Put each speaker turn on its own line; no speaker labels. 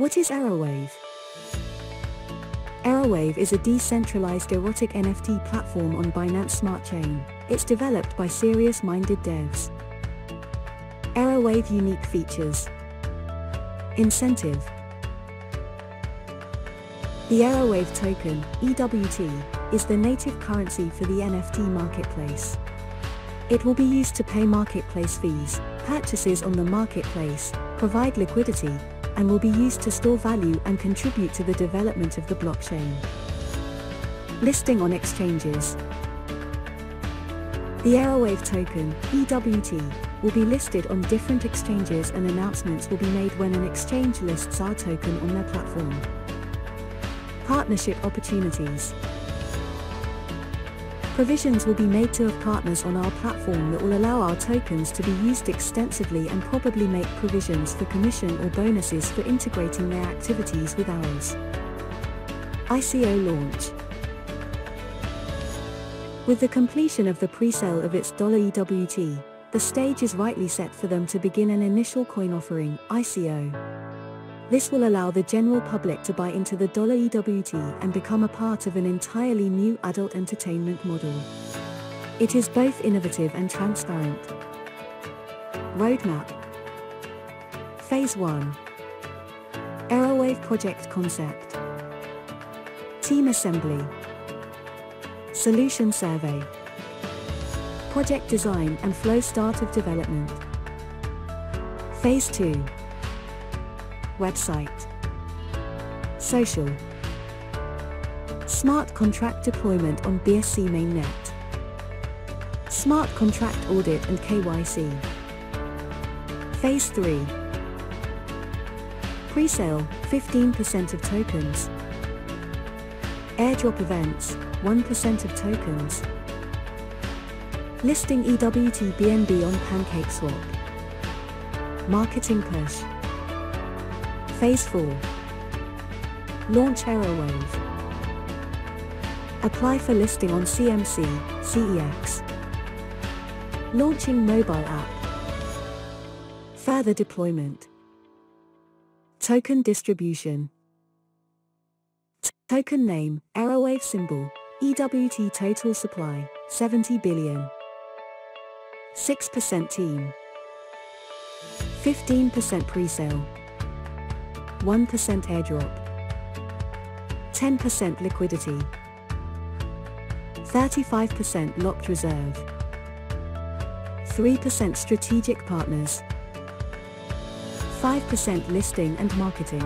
What is Erowave? Erowave is a decentralized erotic NFT platform on Binance Smart Chain. It's developed by serious-minded devs. Erowave unique features. Incentive. The Erowave token, EWT, is the native currency for the NFT marketplace. It will be used to pay marketplace fees, purchases on the marketplace, provide liquidity, and will be used to store value and contribute to the development of the blockchain. Listing on exchanges. The Erowave token, EWT, will be listed on different exchanges and announcements will be made when an exchange lists our token on their platform. Partnership opportunities. Provisions will be made to have partners on our platform that will allow our tokens to be used extensively and probably make provisions for commission or bonuses for integrating their activities with ours. ICO launch. With the completion of the pre-sale of its $EWT, the stage is rightly set for them to begin an initial coin offering, ICO. This will allow the general public to buy into the dollar $EWT and become a part of an entirely new adult entertainment model. It is both innovative and transparent. Roadmap. Phase 1 Erowave Project Concept. Team Assembly. Solution Survey. Project Design and Flow Start of Development. Phase 2 Website. Social. Smart Contract Deployment on BSC Mainnet. Smart Contract Audit and KYC Phase 3 Pre-sale, 15% of tokens. Airdrop events, 1% of tokens. Listing EWT BNB on PancakeSwap Marketing push Phase 4 Launch Erowave Apply for listing on CMC, CEX Launching mobile app Further deployment Token distribution Token name, Erowave symbol, EWT total supply, 70 billion. 6% team. 15% pre-sale. 1% airdrop. 10% liquidity. 35% locked reserve. 3% strategic partners. 5% listing and marketing.